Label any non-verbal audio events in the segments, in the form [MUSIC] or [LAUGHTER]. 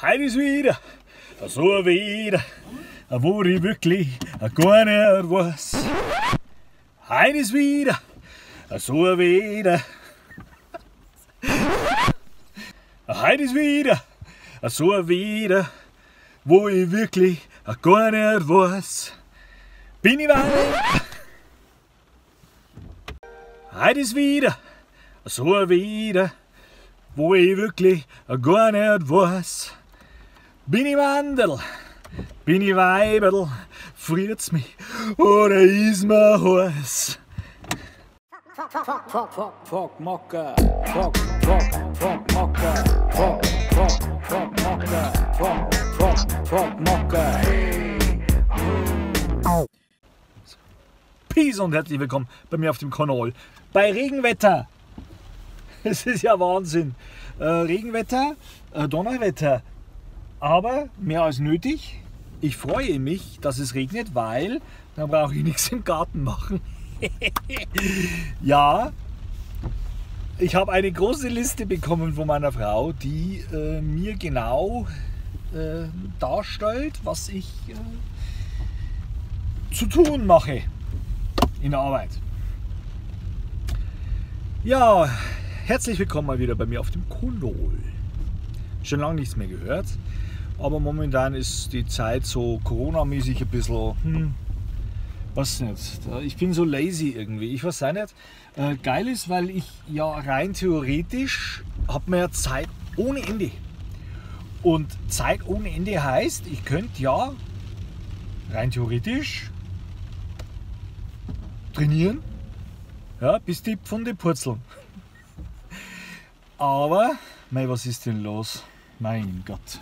Heute ist wieder so wieder, wo ich wirklich gar nicht weiß. Heute ist wieder so wieder. Heute ist wieder so wieder, wo ich wirklich gar nicht weiß. Bin ich weit? Heute ist wieder so wieder, wo ich wirklich gar nicht weiß. Bin ich Wandel, bin ich Weiberl, friert's mich oder ist mir heiß? Fuck. Peace und herzlich willkommen bei mir auf dem Kanal. Bei Regenwetter. [LAUGHS] Es ist ja Wahnsinn. Äh, Regenwetter, äh, Donnerwetter. Aber mehr als nötig. Ich freue mich, dass es regnet, weil dann brauche ich nichts im Garten machen. [LAUGHS] ja, ich habe eine große Liste bekommen von meiner Frau, die äh, mir genau äh, darstellt, was ich äh, zu tun mache in der Arbeit. Ja, herzlich willkommen mal wieder bei mir auf dem Kondol. Schon lange nichts mehr gehört, aber momentan ist die Zeit so Corona-mäßig ein bisschen, hm, was nicht. Ich bin so lazy irgendwie, ich weiß auch nicht. Äh, geil ist, weil ich ja rein theoretisch habe mir ja Zeit ohne Ende. Und Zeit ohne Ende heißt, ich könnte ja rein theoretisch trainieren, ja, bis die Pfunde purzeln. [LAUGHS] Aber, mei, was ist denn los? Mein Gott.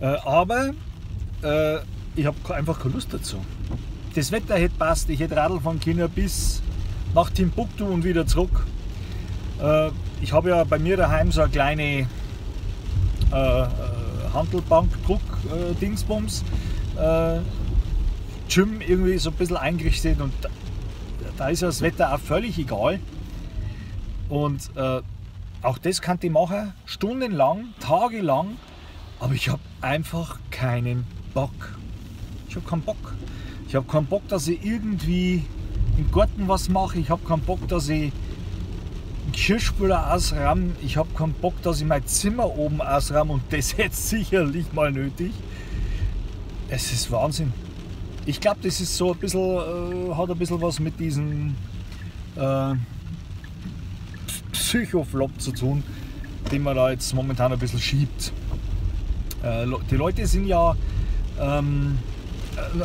Äh, aber äh, ich habe einfach keine Lust dazu. Das Wetter hätte passt, ich hätte Radl von China bis nach Timbuktu und wieder zurück. Äh, ich habe ja bei mir daheim so eine kleine äh, Handelbank, Druck, äh, Dingsbums. Äh, Gym irgendwie so ein bisschen eingerichtet und da, da ist ja das Wetter auch völlig egal. Und äh, auch das kann ich machen, stundenlang, tagelang, aber ich habe einfach keinen Bock. Ich habe keinen Bock. Ich habe keinen Bock, dass ich irgendwie im Garten was mache. Ich habe keinen Bock, dass ich einen Geschirrspüler ausramme. Ich habe keinen Bock, dass ich mein Zimmer oben ausramme und das [LAUGHS] jetzt sicherlich mal nötig. Es ist Wahnsinn. Ich glaube, das ist so ein bisschen, äh, hat ein bisschen was mit diesem äh, Psychoflop zu tun, den man da jetzt momentan ein bisschen schiebt. Äh, die Leute sind ja, ähm,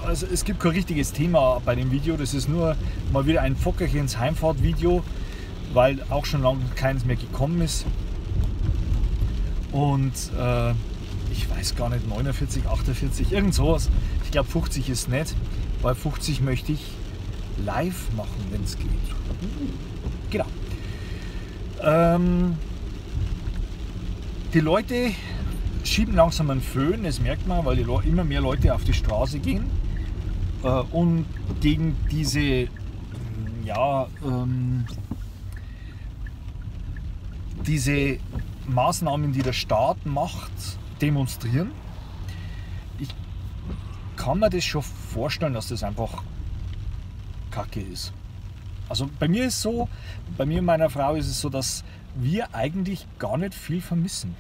also es gibt kein richtiges Thema bei dem Video, das ist nur mal wieder ein Fockerchens Heimfahrt-Video, weil auch schon lange keins mehr gekommen ist. Und äh, ich weiß gar nicht, 49, 48, irgend sowas. Ich glaube 50 ist nett, weil 50 möchte ich live machen, wenn es geht. Genau. Ähm, die Leute schieben langsam einen Föhn, das merkt man, weil immer mehr Leute auf die Straße gehen äh, und gegen diese ja, ähm, diese Maßnahmen, die der Staat macht, demonstrieren. Ich kann mir das schon vorstellen, dass das einfach Kacke ist. Also bei mir ist so, bei mir und meiner Frau ist es so, dass wir eigentlich gar nicht viel vermissen.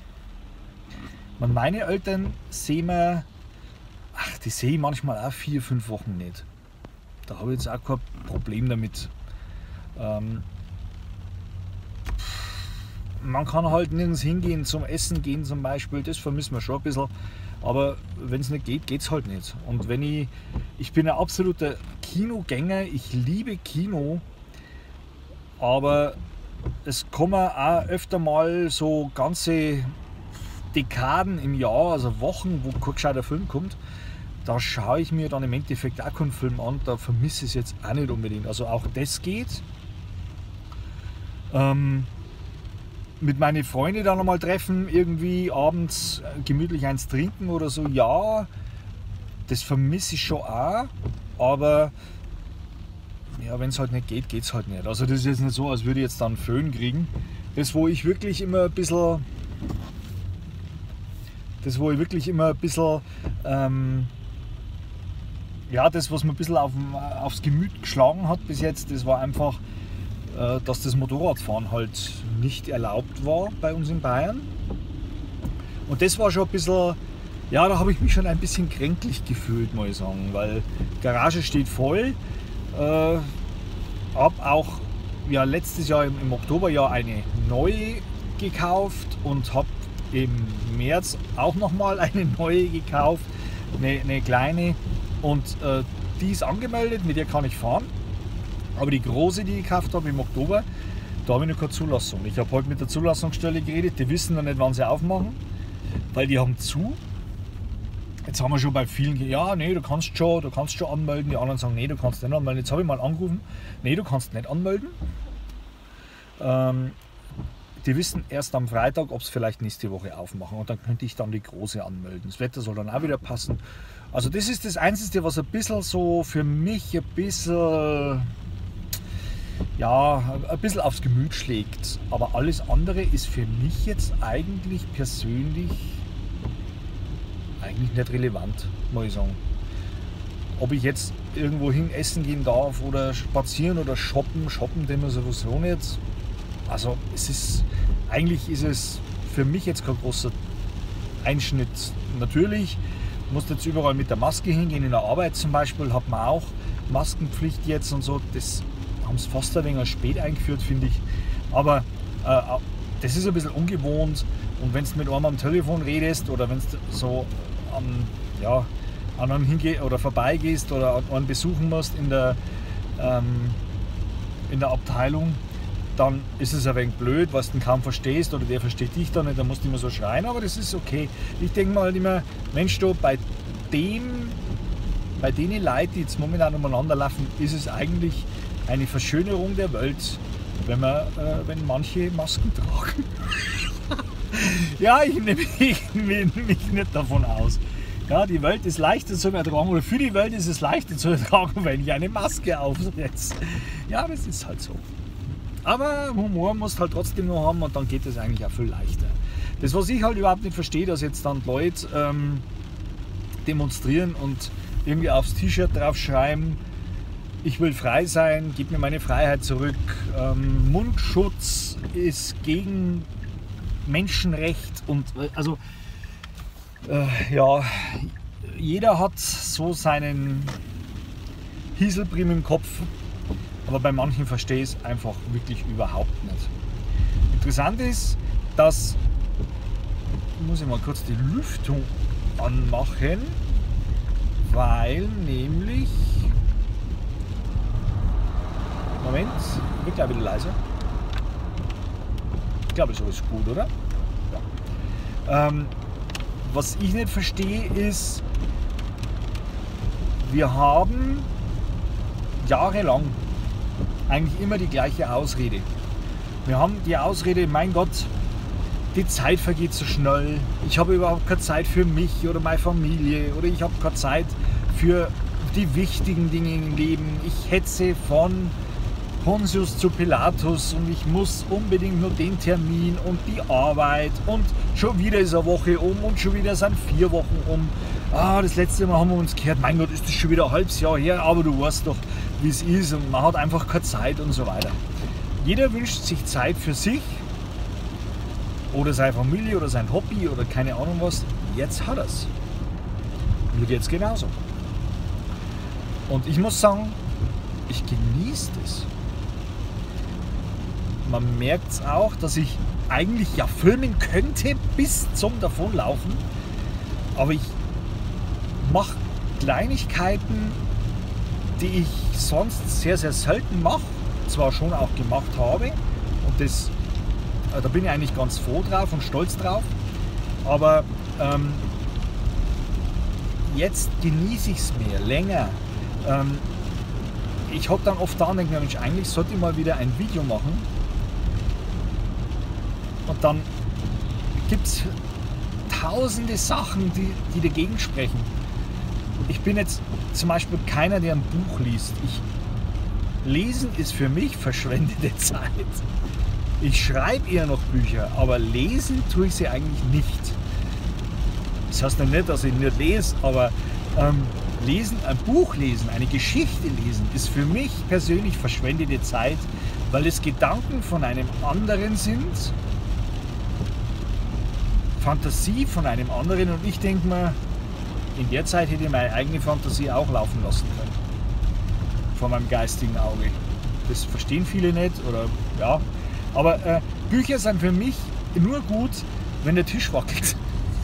Meine Eltern sehen wir, ach, die sehe ich manchmal auch vier, fünf Wochen nicht. Da habe ich jetzt auch kein Problem damit. Ähm, man kann halt nirgends hingehen zum Essen gehen zum Beispiel, das vermissen wir schon ein bisschen. Aber wenn es nicht geht, geht es halt nicht. Und wenn ich, ich bin ein absoluter Kinogänger, ich liebe Kino, aber es kommen auch öfter mal so ganze Dekaden im Jahr, also Wochen, wo kein gescheiter Film kommt. Da schaue ich mir dann im Endeffekt auch keinen Film an, da vermisse ich es jetzt auch nicht unbedingt. Also auch das geht. Ähm, mit meinen Freunden dann nochmal treffen, irgendwie abends gemütlich eins trinken oder so, ja, das vermisse ich schon auch, aber ja, wenn es halt nicht geht, geht es halt nicht. Also das ist jetzt nicht so, als würde ich jetzt dann Föhn kriegen. Das, wo ich wirklich immer ein bisschen Das, wo ich wirklich immer ein bisschen, ähm, ja, das, was mir ein bisschen auf, aufs Gemüt geschlagen hat bis jetzt, das war einfach, äh, dass das Motorradfahren halt nicht erlaubt war bei uns in Bayern. Und das war schon ein bisschen, ja, da habe ich mich schon ein bisschen kränklich gefühlt, muss ich sagen, weil die Garage steht voll. Äh, habe auch ja, letztes Jahr im, im Oktober ja eine neue gekauft und habe im März auch nochmal eine neue gekauft, eine, eine kleine. Und äh, die ist angemeldet, mit der kann ich fahren. Aber die große, die ich gekauft habe im Oktober, da habe ich noch keine Zulassung. Ich habe heute mit der Zulassungsstelle geredet, die wissen noch nicht, wann sie aufmachen, weil die haben zu. Jetzt haben wir schon bei vielen, ja, nee, du kannst schon, du kannst schon anmelden. Die anderen sagen, nee, du kannst nicht anmelden. Jetzt habe ich mal angerufen, nee, du kannst nicht anmelden. Ähm, die wissen erst am Freitag, ob es vielleicht nächste Woche aufmachen und dann könnte ich dann die große anmelden. Das Wetter soll dann auch wieder passen. Also das ist das Einzige, was ein bisschen so für mich ein bisschen, ja, ein bisschen aufs Gemüt schlägt. Aber alles andere ist für mich jetzt eigentlich persönlich eigentlich nicht relevant, muss ich sagen. Ob ich jetzt irgendwo hin essen gehen darf oder spazieren oder shoppen, shoppen dem sowieso nicht. Also es ist, eigentlich ist es für mich jetzt kein großer Einschnitt. Natürlich musst jetzt überall mit der Maske hingehen, in der Arbeit zum Beispiel hat man auch Maskenpflicht jetzt und so. Das haben es fast ein wenig spät eingeführt, finde ich. Aber äh, das ist ein bisschen ungewohnt und wenn du mit einem am Telefon redest oder wenn du so an, ja, an einem hinge oder vorbeigehst oder einen besuchen musst in der, ähm, in der Abteilung, dann ist es ein wenig blöd, was du kaum verstehst oder der versteht dich dann nicht, dann musst du immer so schreien, aber das ist okay. Ich denke mal halt immer, Mensch, du, bei dem, bei denen Leuten, die jetzt momentan umeinander laufen, ist es eigentlich eine Verschönerung der Welt, wenn, man, äh, wenn manche Masken tragen. [LAUGHS] ja, ich nehme mich, mich nicht davon aus. Ja, die Welt ist leichter zu ertragen oder für die Welt ist es leichter zu ertragen, wenn ich eine Maske aufsetze. Ja, das ist halt so. Aber Humor musst halt trotzdem noch haben und dann geht es eigentlich auch viel leichter. Das, was ich halt überhaupt nicht verstehe, dass jetzt dann Leute ähm, demonstrieren und irgendwie aufs T-Shirt drauf schreiben, ich will frei sein, gib mir meine Freiheit zurück. Ähm, Mundschutz ist gegen Menschenrecht und also äh, ja, jeder hat so seinen Hieselprim im Kopf, aber bei manchen verstehe ich es einfach wirklich überhaupt nicht. Interessant ist, dass, muss ich mal kurz die Lüftung anmachen, weil nämlich, Moment, wird gleich wieder leiser. Ich glaube, so ist gut, oder? Ja. Ähm, was ich nicht verstehe, ist, wir haben jahrelang eigentlich immer die gleiche Ausrede. Wir haben die Ausrede, mein Gott, die Zeit vergeht so schnell, ich habe überhaupt keine Zeit für mich oder meine Familie oder ich habe keine Zeit für die wichtigen Dinge im Leben. Ich hetze von Pontius zu Pilatus und ich muss unbedingt nur den Termin und die Arbeit und schon wieder ist eine Woche um und schon wieder sind vier Wochen um. Ah, das letzte Mal haben wir uns gehört, mein Gott, ist das schon wieder ein halbes Jahr her, aber du weißt doch, wie es ist und man hat einfach keine Zeit und so weiter. Jeder wünscht sich Zeit für sich oder seine Familie oder sein Hobby oder keine Ahnung was. Jetzt hat er es. Geht es genauso. Und ich muss sagen, ich genieße das. Man merkt es auch, dass ich eigentlich ja filmen könnte bis zum Davonlaufen. Aber ich mache Kleinigkeiten, die ich sonst sehr, sehr selten mache, zwar schon auch gemacht habe. Und das, äh, da bin ich eigentlich ganz froh drauf und stolz drauf, aber ähm, jetzt genieße ich es mehr, länger. Ähm, ich habe dann oft da und denke mir, Mensch, eigentlich sollte ich mal wieder ein Video machen. Und dann gibt es tausende Sachen, die, die dagegen sprechen ich bin jetzt zum Beispiel keiner, der ein Buch liest. Ich, lesen ist für mich verschwendete [LAUGHS] Zeit. Ich schreibe eher noch Bücher, aber lesen tue ich sie eigentlich nicht. Das heißt nicht, dass ich nicht lese, aber ähm, lesen, ein Buch lesen, eine Geschichte lesen, ist für mich persönlich verschwendete Zeit, weil es Gedanken von einem anderen sind, Fantasie von einem anderen und ich denke mir, in der Zeit hätte ich meine eigene Fantasie auch laufen lassen können. Vor meinem geistigen Auge. Das verstehen viele nicht oder ja. Aber äh, Bücher sind für mich nur gut, wenn der Tisch wackelt.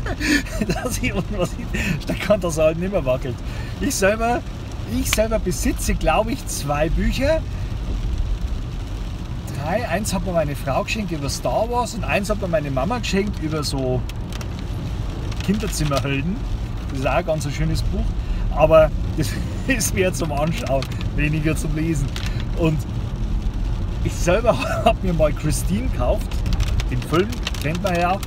[LAUGHS] dass ich unten was hinstellen kann, dass er halt nicht mehr wackelt. Ich selber, ich selber besitze, glaube ich, zwei Bücher. Drei. Eins hat mir meine Frau geschenkt über Star Wars und eins hat mir meine Mama geschenkt über so Kinderzimmerhelden. Das ist auch ein ganz schönes Buch. Aber das [LAUGHS] ist mehr zum Anschauen, weniger zum Lesen. Und ich selber [LAUGHS] habe mir mal Christine gekauft. Den Film kennt man ja.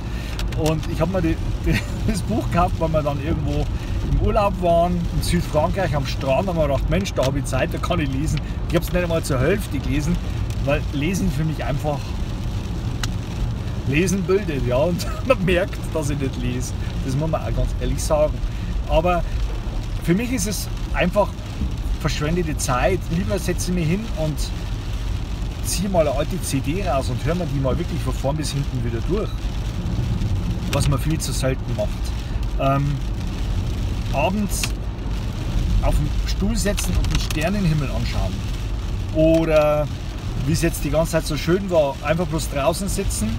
Und ich habe mir die, die, das Buch gekauft, weil wir dann irgendwo im Urlaub waren, in Südfrankreich am Strand. Haben wir gedacht, Mensch, da habe ich Zeit, da kann ich lesen. Ich habe es nicht einmal zur Hälfte gelesen, weil Lesen für mich einfach Lesen bildet. Ja, und [LAUGHS] man merkt, dass ich nicht lese. Das muss man auch ganz ehrlich sagen. Aber für mich ist es einfach verschwendete Zeit. Lieber setze ich mich hin und ziehe mal eine alte CD raus und höre mir die mal wirklich von vorn bis hinten wieder durch. Was man viel zu selten macht. Ähm, abends auf den Stuhl setzen und den Sternenhimmel anschauen. Oder wie es jetzt die ganze Zeit so schön war, einfach bloß draußen sitzen,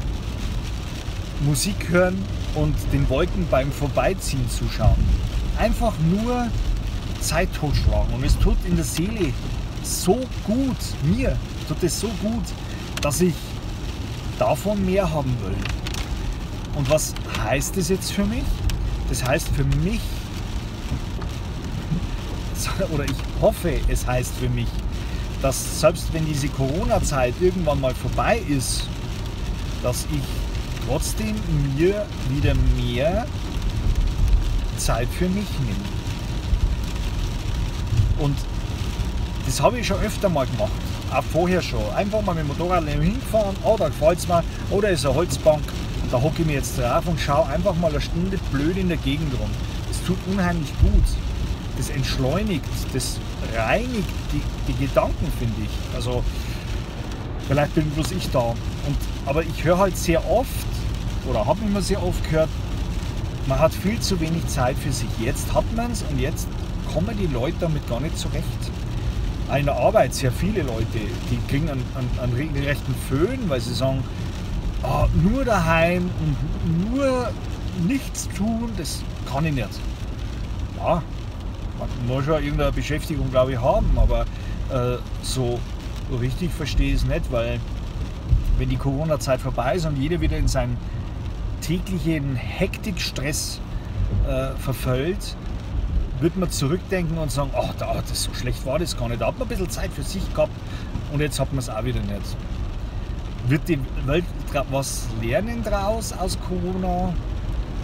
Musik hören und den Wolken beim Vorbeiziehen zuschauen. Einfach nur Zeit totschlagen. Und es tut in der Seele so gut, mir tut es so gut, dass ich davon mehr haben will. Und was heißt das jetzt für mich? Das heißt für mich, [LAUGHS] oder ich hoffe, es heißt für mich, dass selbst wenn diese Corona-Zeit irgendwann mal vorbei ist, dass ich trotzdem mir wieder mehr Zeit für mich nehme. Und das habe ich schon öfter mal gemacht, auch vorher schon. Einfach mal mit dem Motorrad hingefahren, oh, da gefällt es mir, oder ist eine Holzbank, da hocke ich mir jetzt drauf und schaue einfach mal eine Stunde blöd in der Gegend rum. Das tut unheimlich gut. Das entschleunigt, das reinigt die, die Gedanken, finde ich. Also, vielleicht bin bloß ich da. Und, aber ich höre halt sehr oft, oder habe immer sehr oft gehört, man hat viel zu wenig Zeit für sich. Jetzt hat man es und jetzt kommen die Leute damit gar nicht zurecht. In der Arbeit sehr viele Leute, die kriegen einen, einen, einen regelrechten Föhn, weil sie sagen, oh, nur daheim und nur nichts tun, das kann ich nicht. Ja, man muss schon irgendeine Beschäftigung, glaube ich, haben, aber äh, so richtig verstehe ich es nicht, weil wenn die Corona-Zeit vorbei ist und jeder wieder in seinen täglichen Hektikstress äh, verfällt, wird man zurückdenken und sagen, ach, da, das so schlecht war das gar nicht. Da hat man ein bisschen Zeit für sich gehabt und jetzt hat man es auch wieder nicht. Wird die Welt was lernen draus aus Corona?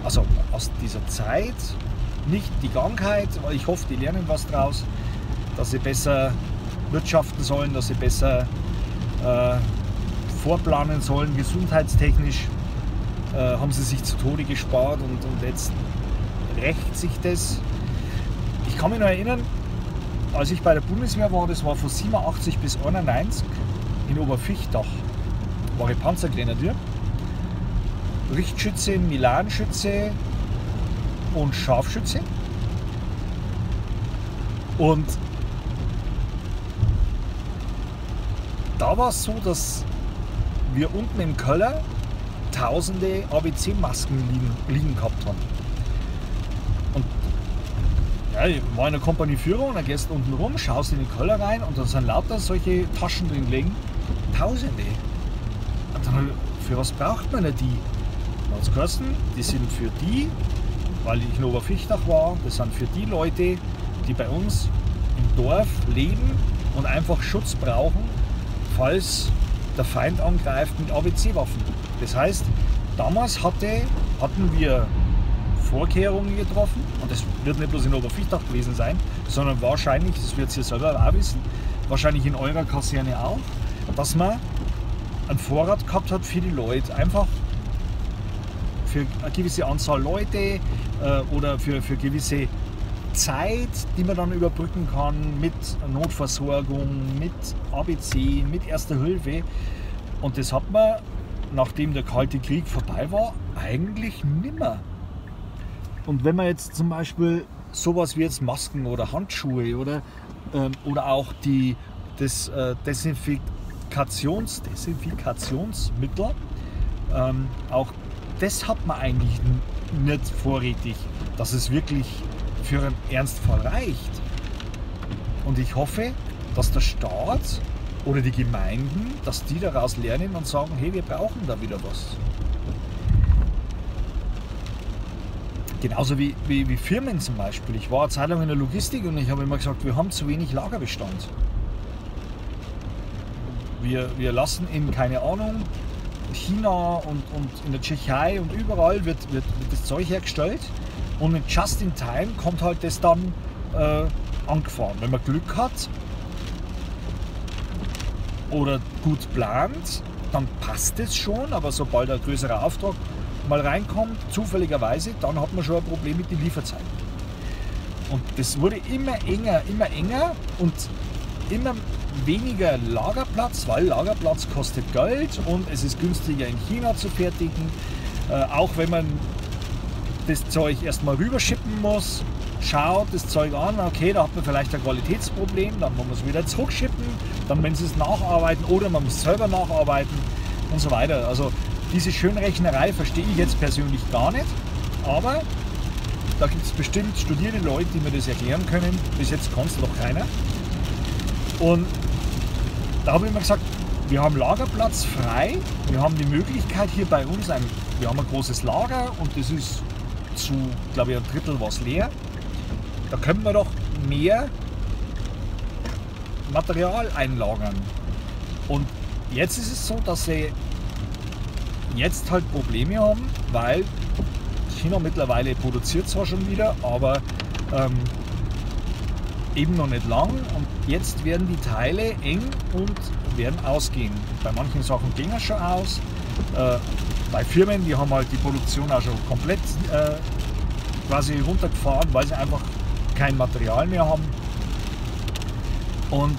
Also aus dieser Zeit? Nicht die Krankheit, aber ich hoffe, die lernen was draus, dass sie besser wirtschaften sollen, dass sie besser äh, vorplanen sollen, gesundheitstechnisch. Äh, haben sie sich zu Tode gespart und, und jetzt rächt sich das. Ich kann mich noch erinnern, als ich bei der Bundeswehr war, das war von 87 bis 91 in Oberfichtach, war ich Panzergrenadier, Richtschütze, Milanschütze und Scharfschütze. Und da war es so, dass wir unten im Keller tausende ABC-Masken liegen, liegen gehabt haben. Und ja, ich war in der Kompanieführung, dann gehst du unten rum, schaust in die Keller rein und dann sind lauter solche Taschen drin liegen. Tausende. Und dann, für was braucht man denn die? Dann hat die sind für die, weil ich in Oberfichtach war, das sind für die Leute, die bei uns im Dorf leben und einfach Schutz brauchen, falls der Feind angreift mit ABC-Waffen. Das heißt, damals hatte, hatten wir Vorkehrungen getroffen, und das wird nicht bloß in Oberfichtach gewesen sein, sondern wahrscheinlich, das wird ihr selber auch wissen, wahrscheinlich in eurer Kaserne auch, dass man einen Vorrat gehabt hat für die Leute, einfach für eine gewisse Anzahl Leute äh, oder für, für gewisse Zeit, die man dann überbrücken kann mit Notversorgung, mit ABC, mit Erster Hilfe. Und das hat man, nachdem der Kalte Krieg vorbei war, eigentlich nimmer. Und wenn man jetzt zum Beispiel sowas wie jetzt Masken oder Handschuhe oder, ähm, oder auch die, das äh, Desinfikations, Desinfikationsmittel, ähm, auch das hat man eigentlich nicht vorrätig, dass es wirklich für einen Ernstfall reicht. Und ich hoffe, dass der Staat oder die Gemeinden, dass die daraus lernen und sagen, hey, wir brauchen da wieder was. Genauso wie, wie, wie Firmen zum Beispiel. Ich war eine Zeit lang in der Logistik und ich habe immer gesagt, wir haben zu wenig Lagerbestand. Wir, wir lassen in, keine Ahnung, China und, und in der Tschechei und überall wird, wird, wird das Zeug hergestellt und mit Just in Time kommt halt das dann äh, angefahren. Wenn man Glück hat oder gut plant, dann passt es schon, aber sobald ein größerer Auftrag mal reinkommt, zufälligerweise, dann hat man schon ein Problem mit den Lieferzeiten. Und das wurde immer enger, immer enger und immer weniger Lagerplatz, weil Lagerplatz kostet Geld und es ist günstiger in China zu fertigen. Äh, auch wenn man das Zeug erstmal rüberschippen muss, schaut das Zeug an, okay, da hat man vielleicht ein Qualitätsproblem, dann muss man es wieder zurückschippen, dann wenn sie es nacharbeiten oder man muss selber nacharbeiten und so weiter. Also diese Schönrechnerei verstehe ich jetzt persönlich gar nicht, aber da gibt es bestimmt studierte Leute, die mir das erklären können. Bis jetzt kann es noch keiner. Und da habe ich mir gesagt, wir haben Lagerplatz frei, wir haben die Möglichkeit hier bei uns, ein, wir haben ein großes Lager und das ist zu, glaube ich, ein Drittel was leer. Da können wir doch mehr Material einlagern. Und jetzt ist es so, dass sie jetzt halt Probleme haben, weil China mittlerweile produziert zwar schon wieder, aber ähm, eben noch nicht lang. Und jetzt werden die Teile eng und werden ausgehen. Bei manchen Sachen gehen es schon aus. Äh, bei Firmen, die haben halt die Produktion auch schon komplett äh, quasi runtergefahren, weil sie einfach kein Material mehr haben. Und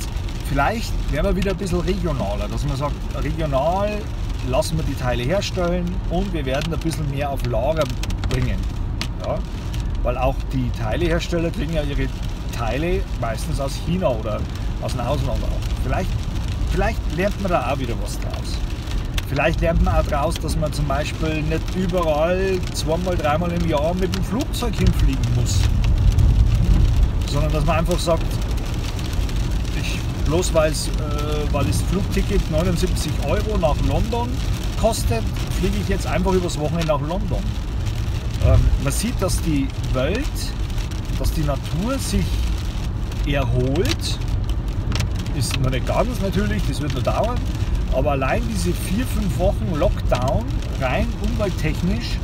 vielleicht werden wir wieder ein bisschen regionaler, dass man sagt, regional lassen wir die Teile herstellen und wir werden ein bisschen mehr auf Lager bringen. Ja? Weil auch die Teilehersteller kriegen ja ihre Teile meistens aus China oder aus dem Ausland auch. Vielleicht, vielleicht lernt man da auch wieder was draus. Vielleicht lernt man auch daraus, dass man zum Beispiel nicht überall zweimal, dreimal im Jahr mit dem Flugzeug hinfliegen muss. Sondern dass man einfach sagt, ich, bloß äh, weil das Flugticket 79 Euro nach London kostet, fliege ich jetzt einfach übers Wochenende nach London. Ähm, man sieht, dass die Welt, dass die Natur sich erholt. Ist noch nicht ganz natürlich, das wird noch dauern. Aber allein diese vier, fünf Wochen Lockdown, rein umwelttechnisch,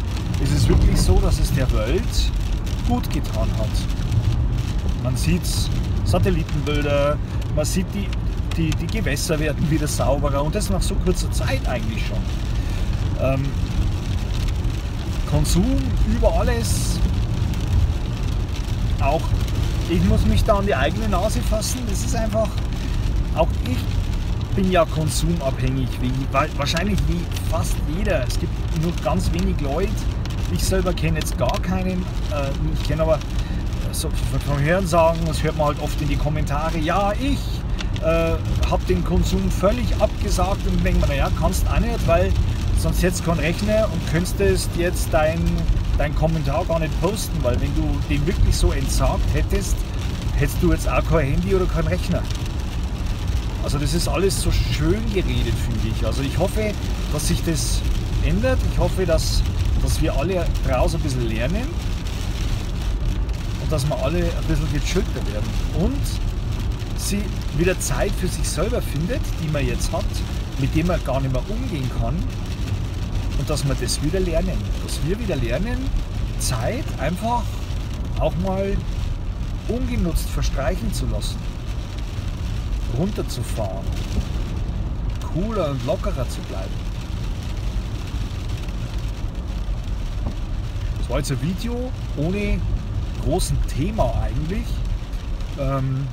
ist es wirklich so, dass es der Welt gut getan hat. Man sieht Satellitenbilder, man sieht die, die, die Gewässer werden wieder sauberer und das nach so kurzer Zeit eigentlich schon. Ähm, Konsum über alles, auch ich muss mich da an die eigene Nase fassen. Das ist einfach, auch ich bin ja konsumabhängig, wie, wahrscheinlich wie fast jeder. Es gibt nur ganz wenig Leute. Ich selber kenne jetzt gar keinen. Äh, ich kenne aber so vom Hörensagen, das hört man halt oft in die Kommentare, ja, ich äh, habe den Konsum völlig abgesagt und denke mir, naja, kannst auch nicht, weil sonst du keinen Rechner und könntest jetzt dein, dein Kommentar gar nicht posten, weil wenn du den wirklich so entsagt hättest, hättest du jetzt auch kein Handy oder keinen Rechner. Also das ist alles so schön geredet, finde ich. Also ich hoffe, dass sich das ändert. Ich hoffe, dass, dass wir alle draußen ein bisschen lernen dass wir alle ein bisschen gechillter werden. Und sie wieder Zeit für sich selber findet, die man jetzt hat, mit dem man gar nicht mehr umgehen kann. Und dass wir das wieder lernen. Dass wir wieder lernen, Zeit einfach auch mal ungenutzt verstreichen zu lassen runterzufahren, cooler und lockerer zu bleiben. war jetzt ein Video ohne großen Thema eigentlich. Ähm,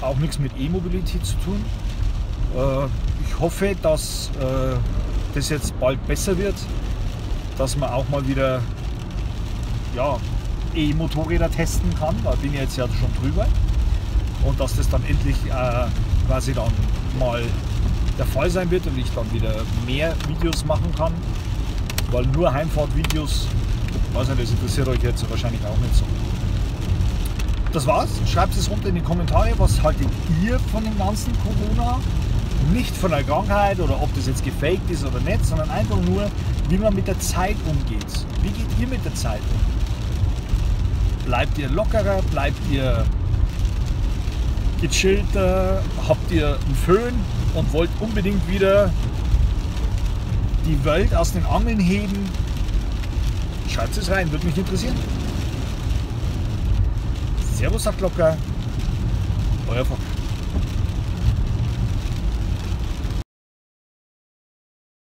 auch nichts mit E-Mobilität zu tun. Äh, ich hoffe, dass äh, das jetzt bald besser wird, dass man auch mal wieder ja, E-Motorräder testen kann. Da bin ich jetzt ja schon drüber. Und dass das dann endlich äh, quasi dann mal der Fall sein wird und ich dann wieder mehr Videos machen kann. Weil nur Heimfahrtvideos, weiß nicht, das interessiert euch jetzt wahrscheinlich auch nicht so. Das war's. Schreibt es unten in die Kommentare, was haltet ihr von dem ganzen Corona? Nicht von der Krankheit oder ob das jetzt gefaked ist oder nicht, sondern einfach nur, wie man mit der Zeit umgeht. Wie geht ihr mit der Zeit um? Bleibt ihr lockerer? Bleibt ihr gechillter? Habt ihr einen Föhn und wollt unbedingt wieder die Welt aus den Angeln heben? Schreibt es rein, würde mich interessieren. Servus, sagt locker. Euer Fock.